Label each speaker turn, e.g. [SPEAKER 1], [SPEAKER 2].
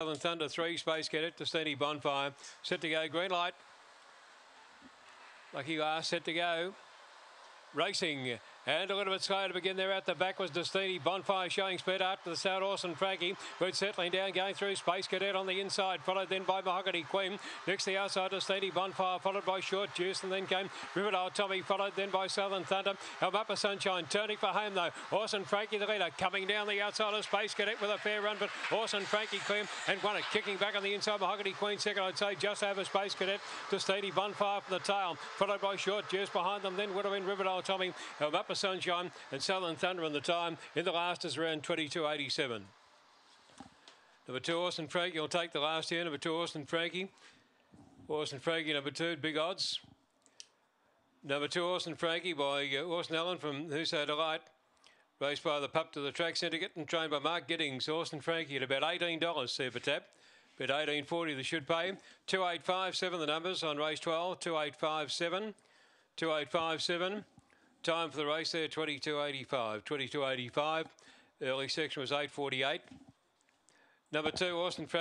[SPEAKER 1] Southern Thunder 3, Space Cadet to Steady Bonfire. Set to go, green light. Lucky Glass set to go. Racing and a little bit slow to begin there at the back was Destiny. Bonfire showing speed to the South Orson Frankie. But settling down, going through Space Cadet on the inside, followed then by Mahogany Queen. Next the outside Destiny. Bonfire followed by Short Juice and then came Riverdale Tommy, followed then by Southern Thunder. Elmapa Sunshine turning for home though. Orson Frankie the leader coming down the outside of Space Cadet with a fair run, but Orson Frankie Queen and won it. Kicking back on the inside, Mahogany Queen second, I'd say just over Space Cadet. Destiny Bonfire from the tail, followed by Short Juice behind them. Then would have been Riverdale Tommy. Elmapa Sunshine and Southern Thunder on the time. In the last is around 22.87. Number two, Orson Frankie will take the last here. Number two, Orson Frankie. Orson Frankie, number two, big odds. Number two, Orson Frankie by uh, Orson Allen from Who's So Delight. Raced by the pup to the track syndicate and trained by Mark Giddings. Orson Frankie at about $18 super tap. Bid 1840 they should pay. 2857 the numbers on race 12. 2857. 2857. Time for the race there, 22.85. 22.85. Early section was 8.48. Number two, Orson.